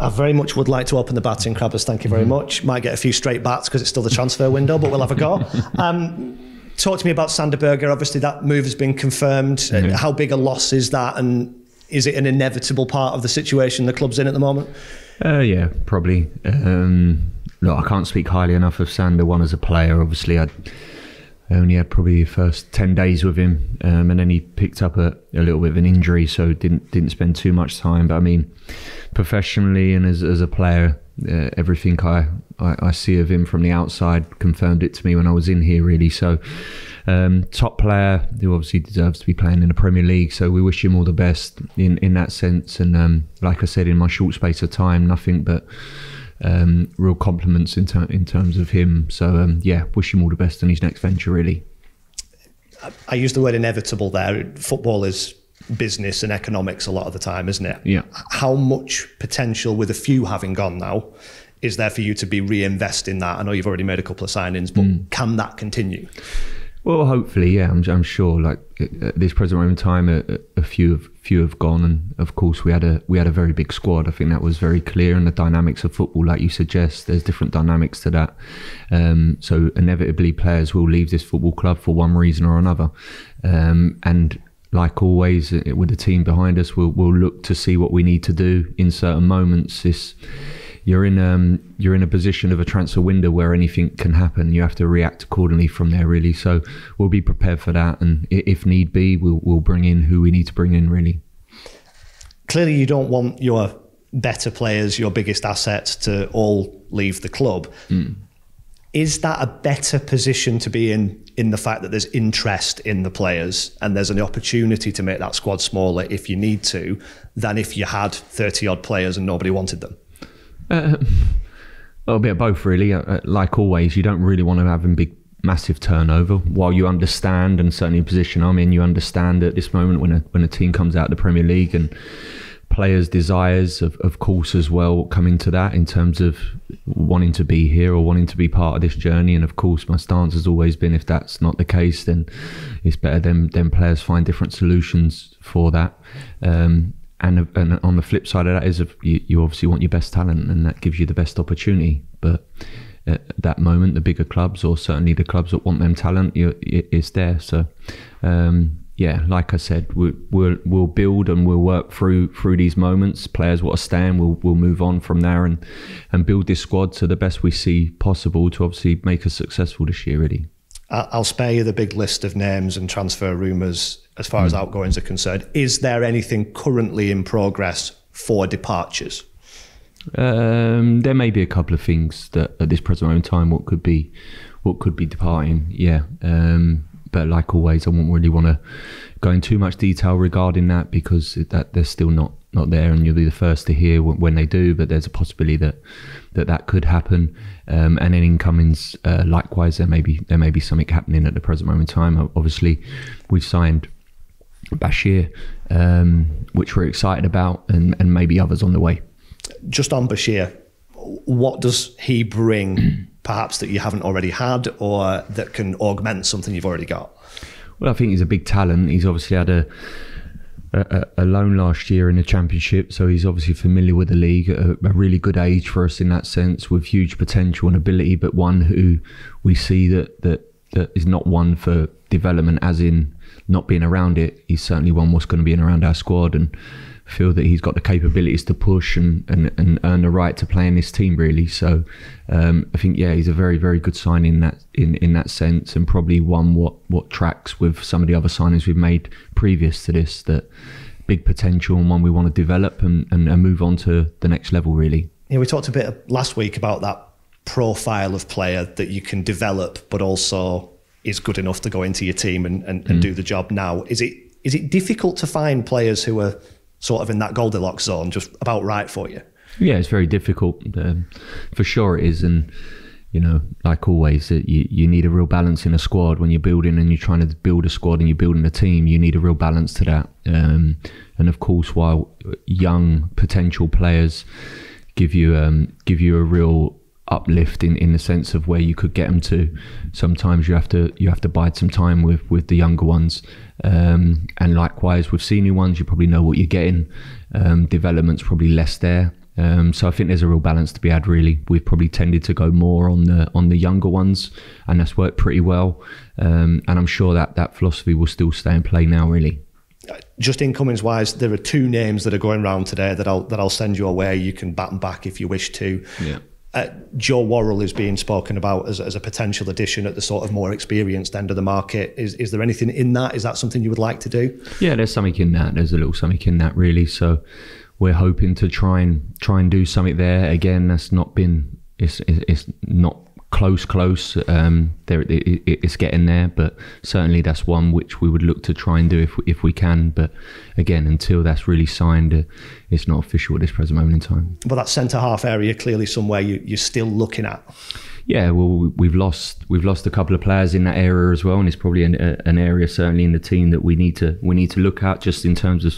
I very much would like to open the batting, Crabbers. Thank you very mm-hmm. much. Might get a few straight bats because it's still the transfer window, but we'll have a go. Um, talk to me about Sander Berge. Obviously, that move has been confirmed. Mm-hmm. How big a loss is that, and is it an inevitable part of the situation the club's in at the moment? Uh, yeah, probably. Um, look, I can't speak highly enough of Sander. One as a player, obviously, I only had probably the first ten days with him, um, and then he picked up a, a little bit of an injury, so didn't didn't spend too much time. But I mean, professionally and as as a player, uh, everything I, I, I see of him from the outside confirmed it to me when I was in here. Really, so um, top player who obviously deserves to be playing in the Premier League. So we wish him all the best in in that sense. And um, like I said, in my short space of time, nothing but um, real compliments in, ter- in terms of him. So um, yeah, wish him all the best in his next venture. Really. I use the word inevitable there. Football is business and economics a lot of the time, isn't it? Yeah. How much potential, with a few having gone now, is there for you to be reinvesting that? I know you've already made a couple of signings, but mm. can that continue? Well, hopefully, yeah. I'm, I'm sure. Like at this present moment in time, a, a, few have few have gone, and of course, we had a we had a very big squad. I think that was very clear. And the dynamics of football, like you suggest, there's different dynamics to that. Um, so inevitably, players will leave this football club for one reason or another. Um, and like always, with the team behind us, we'll we'll look to see what we need to do in certain moments. This you're in um, you're in a position of a transfer window where anything can happen. You have to react accordingly from there, really. So we'll be prepared for that, and if need be, we'll we'll bring in who we need to bring in. Really. Clearly, you don't want your better players, your biggest assets, to all leave the club. Mm. Is that a better position to be in? In the fact that there's interest in the players and there's an opportunity to make that squad smaller if you need to, than if you had 30 odd players and nobody wanted them. Uh, a bit of both, really. Uh, uh, like always, you don't really want to have a big, massive turnover. While you understand, and certainly in position I'm in, you understand at this moment when a when a team comes out of the Premier League and players' desires, of, of course, as well, come into that in terms of wanting to be here or wanting to be part of this journey. And of course, my stance has always been if that's not the case, then it's better then then players find different solutions for that. Um, and, and on the flip side of that is you, you obviously want your best talent and that gives you the best opportunity. But at that moment the bigger clubs or certainly the clubs that want them talent is there. So um, yeah like I said we, will we'll build and we'll work through through these moments. Players want to stay and we'll, we'll move on from there and and build this squad to the best we see possible to obviously make us successful this year really I'll spare you the big list of names and transfer rumours as far mm. as hmm. outgoings are concerned. Is there anything currently in progress for departures? Um, there may be a couple of things that at this present moment in time, what could be, what could be departing. Yeah, um, but like always, I won't really want to go in too much detail regarding that because that they're still not not there, and you'll be the first to hear when they do. But there's a possibility that that that could happen. Um, and then incomings, uh, likewise, there may be there may be something happening at the present moment in time. Obviously, we've signed Bashir, um, which we're excited about, and, and maybe others on the way. Just on Bashir, what does he bring, perhaps that you haven't already had, or that can augment something you've already got? Well, I think he's a big talent. He's obviously had a a, a, loan last year in the championship, so he's obviously familiar with the league. A, a, really good age for us in that sense, with huge potential and ability, but one who we see that that that is not one for development, as in not being around it. He's certainly one what's going to be in around our squad and feel that he's got the capabilities to push and, and, and earn the right to play in this team really. So um, I think yeah, he's a very very good sign in that in, in that sense, and probably one what what tracks with some of the other signings we've made previous to this that big potential and one we want to develop and, and, and move on to the next level really. Yeah, we talked a bit last week about that profile of player that you can develop, but also is good enough to go into your team and, and, and mm. do the job now. Is it is it difficult to find players who are sort of in that Goldilocks zone, just about right for you? Yeah, it's very difficult. Um, for sure it is. And, you know, like always, you, you need a real balance in a squad when you're building and you're trying to build a squad and you're building a team. You need a real balance to that. Um, and of course, while young potential players give you um, give you a real uplift in, in the sense of where you could get them to. Sometimes you have to you have to bide some time with with the younger ones, um, and likewise with senior ones, you probably know what you're getting. Um, development's probably less there. Um, so I think there's a real balance to be had. Really, we've probably tended to go more on the on the younger ones, and that's worked pretty well. Um, and I'm sure that that philosophy will still stay in play now. Really just incomings wise, there are two names that are going around today that I'll that I'll send you away. You can bat them back if you wish to. Yeah. Uh, Joe Worrall is being spoken about as, as a potential addition at the sort of more experienced end of the market. Is is there anything in that? Is that something you would like to do? Yeah, there's something in that. There's a little something in that, really. So we're hoping to try and try and do something there. Again, that's not been it's it's not close, close. Um, there, it, it's getting there, but certainly that's one which we would look to try and do if if we can. But again, until that's really signed, uh, it's not official at this present moment in time. But that centre half area clearly somewhere you, you're still looking at. Yeah, well, we've lost we've lost a couple of players in that area as well, and it's probably an, an area certainly in the team that we need to we need to look at just in terms of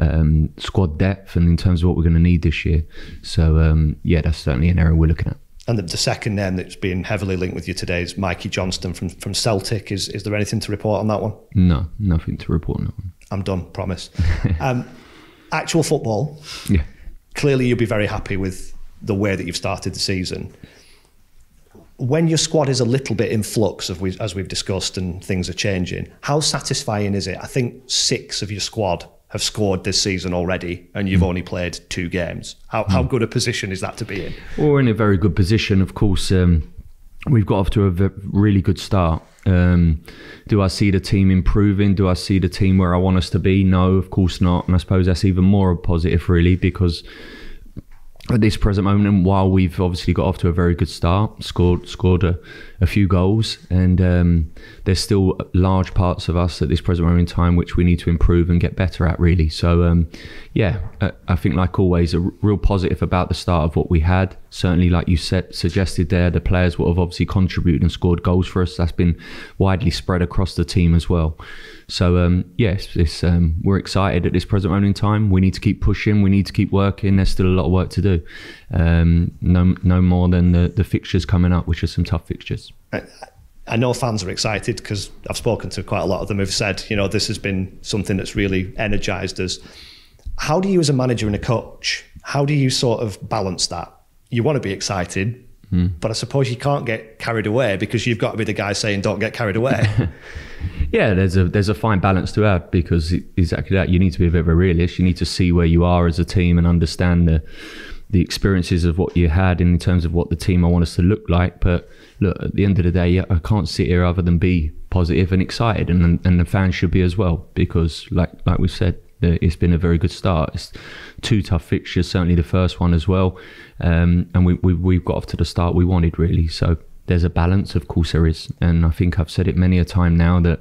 um, squad depth and in terms of what we're going to need this year. So um, yeah, that's certainly an area we're looking at. And the, the, second name that's been heavily linked with you today is Mikey Johnston from, from Celtic. Is is there anything to report on that one? No, nothing to report on that one. I'm done, promise. um, actual football. Yeah. Clearly, you'll be very happy with the way that you've started the season. When your squad is a little bit in flux, as, we, as we've discussed, and things are changing, how satisfying is it? I think six of your squad have scored this season already and you've mm. only played two games. How, how good a position is that to be in? Well, we're in a very good position. Of course, um, we've got off to a really good start. Um, do I see the team improving? Do I see the team where I want us to be? No, of course not. And I suppose that's even more positive, really, because at this present moment, and while we've obviously got off to a very good start, scored scored a, a few goals, and um, there's still large parts of us at this present moment in time which we need to improve and get better at, really. So, um, yeah, I think like always, a real positive about the start of what we had. Certainly, like you said, suggested there, the players will have obviously contributed and scored goals for us. That's been widely spread across the team as well. So um, yes, this, um, we're excited at this present moment in time. We need to keep pushing. We need to keep working. There's still a lot of work to do. Um, no, no more than the, the fixtures coming up, which are some tough fixtures. I, I know fans are excited because I've spoken to quite a lot of them who've said, you know, this has been something that's really energised us. How do you, as a manager and a coach, how do you sort of balance that? You want to be excited, Mm. But I suppose you can't get carried away because you've got to be the guy saying, "Don't get carried away." yeah, there's a there's a fine balance to have because exactly that. You need to be a bit of a realist. You need to see where you are as a team and understand the the experiences of what you had in terms of what the team I want us to look like. But look, at the end of the day, I can't sit here other than be positive and excited, and and the fans should be as well because, like like we've said, it's been a very good start. It's two tough fixtures, certainly the first one as well, um, and we, we we've got off to the start we wanted really. So there's a balance, of course there is, and I think I've said it many a time now that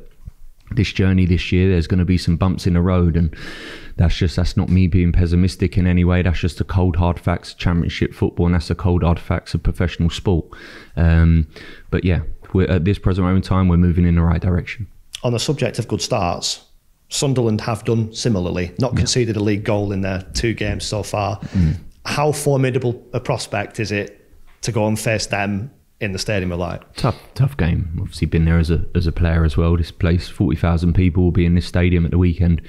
this journey this year there's going to be some bumps in the road and that's just that's not me being pessimistic in any way that's just the cold hard facts of championship football and that's the cold hard facts of professional sport um, but yeah at this present moment in time we're moving in the right direction on the subject of good starts Sunderland have done similarly, not yeah. conceded a league goal in their two games so far. Mm. How formidable a prospect is it to go and face them in the Stadium of Light? Tough, tough game. Obviously, been there as a as a player as well. This place, forty thousand people will be in this stadium at the weekend.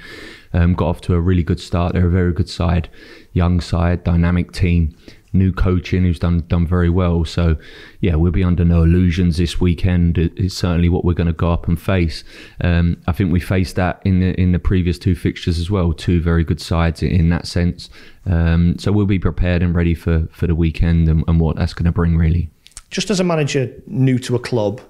Um, got off to a really good start. They're a very good side, young side, dynamic team new coaching who's done done very well. So yeah, we'll be under no illusions this weekend. It's certainly what we're going to go up and face. Um, I think we faced that in the in the previous two fixtures as well. Two very good sides in that sense. Um, so we'll be prepared and ready for for the weekend and, and what that's going to bring really. Just as a manager new to a club,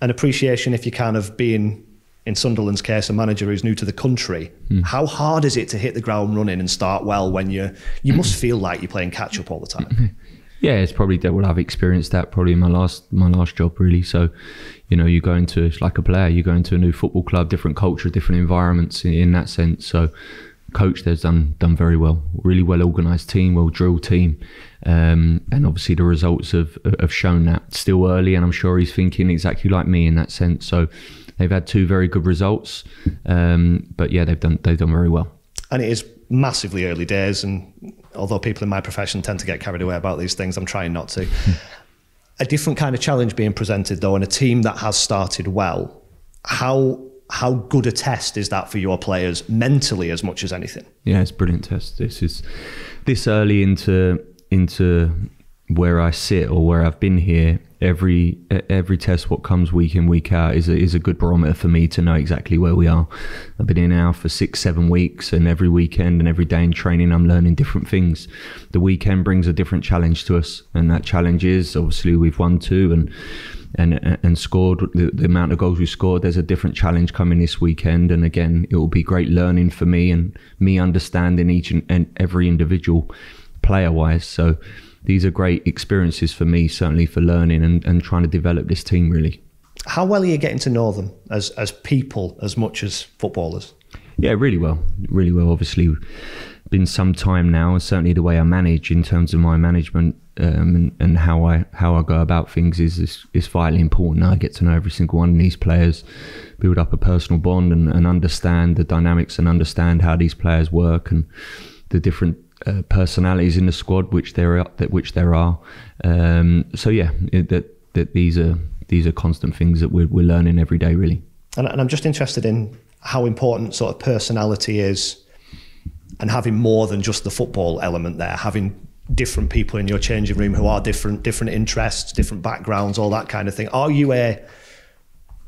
an appreciation if you kind of being in Sunderland's case, a manager who's new to the country, mm. how hard is it to hit the ground running and start well when you you must feel like you're playing catch up all the time? Yeah, it's probably that. Well, I've experienced that probably in my last my last job really. So, you know, you go into it's like a player. You go into a new football club, different culture, different environments in, in that sense. So, coach there's done done very well. Really well organised team, well drilled team, um, and obviously the results have have shown that. Still early, and I'm sure he's thinking exactly like me in that sense. So They've had two very good results, um, but yeah, they've done they've done very well. And it is massively early days, and although people in my profession tend to get carried away about these things, I'm trying not to. a different kind of challenge being presented though, and a team that has started well. How how good a test is that for your players mentally as much as anything? Yeah, it's a brilliant test. This is this early into into where I sit or where I've been here, every every test what comes week in week out is a, is a good barometer for me to know exactly where we are. I've been here now for six seven weeks, and every weekend and every day in training, I'm learning different things. The weekend brings a different challenge to us, and that challenge is obviously we've won two and. And, and scored the, the amount of goals we scored. There's a different challenge coming this weekend, and again, it will be great learning for me and me understanding each and, and every individual player wise. So these are great experiences for me, certainly for learning and, and trying to develop this team really. How well are you getting to know them as, as people as much as footballers? Yeah, really well. Really well. Obviously, been some time now, and certainly the way I manage in terms of my management um, and, and, how I how I go about things is, is, is vitally important. I get to know every single one of these players, build up a personal bond, and, and understand the dynamics and understand how these players work and the different uh, personalities in the squad, which there are, that which there are. Um, so yeah, it, that that these are these are constant things that we're, we're learning every day, really. And, and I'm just interested in how important sort of personality is, and having more than just the football element there, having different people in your changing room who are different, different interests, different backgrounds, all that kind of thing. Are you a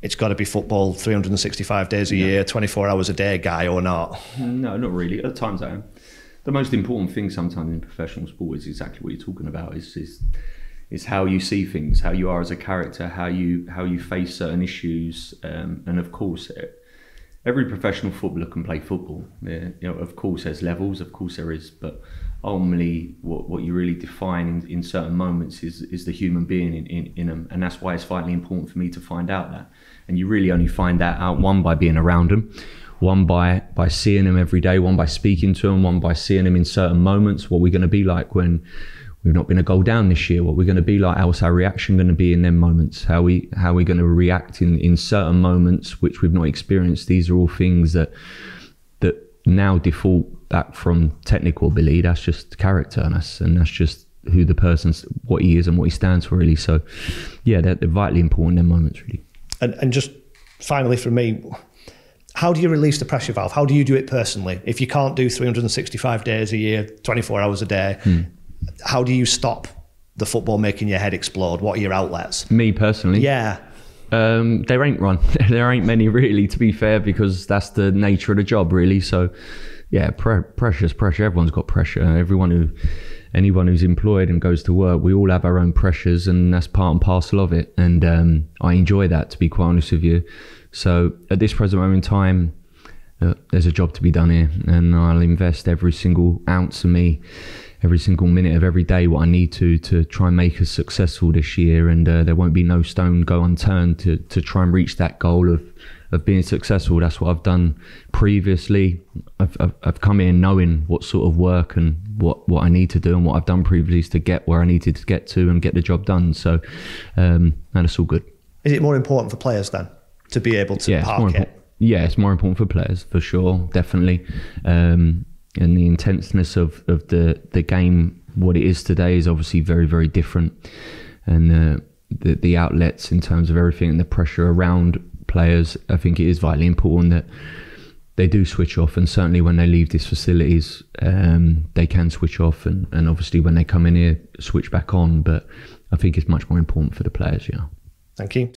it's got to be football 365 days a year, 24 hours a day guy or not? No, not really. At times I am the most important thing sometimes in professional sport is exactly what you're talking about. Is is is how you see things, how you are as a character, how you how you face certain issues, um, and of course, every professional footballer can play football. you know, of course, there's levels, of course there is, but ultimately, what, what you really define in, in certain moments is is the human being in, in, in them, and that's why it's vitally important for me to find out that. And you really only find that out one by being around them one by by seeing them every day, one by speaking to them, one by seeing them in certain moments. What we're going to be like when we've not been a goal down this year. What we're going to be like. How's our reaction going to be in them moments? How we how we're going to react in in certain moments which we've not experienced. These are all things that that now default back from technical ability. That's just character, and that's and that's just who the person's what he is and what he stands for really so yeah they're, they're vitally important in moments really and, and just finally for me how do you release the pressure valve? How do you do it personally? If you can't do 365 days a year, 24 hours a day, hmm. how do you stop the football making your head explode? What are your outlets? Me personally? Yeah. Um, there ain't one. there ain't many really, to be fair, because that's the nature of the job, really. So, yeah, pre- pressure's pressure. Everyone's got pressure. Everyone who, anyone who's employed and goes to work, we all have our own pressures, and that's part and parcel of it. And um, I enjoy that, to be quite honest with you. So at this present moment in time, uh, there's a job to be done here, and I'll invest every single ounce of me, every single minute of every day what I need to to try and make us successful this year. And uh, there won't be no stone go unturned to to try and reach that goal of of being successful. That's what I've done previously. I've, I've, I've come in knowing what sort of work and what, what I need to do and what I've done previously to get where I needed to get to and get the job done. So, um, and it's all good. Is it more important for players then? To be able to yeah, park it. Yeah, it's more important for players for sure, definitely. Um, and the intenseness of, of the, the game, what it is today, is obviously very, very different. And uh, the, the outlets in terms of everything and the pressure around players, I think it is vitally important that they do switch off. And certainly when they leave these facilities, um, they can switch off. And, and obviously when they come in here, switch back on. But I think it's much more important for the players, yeah. Thank you.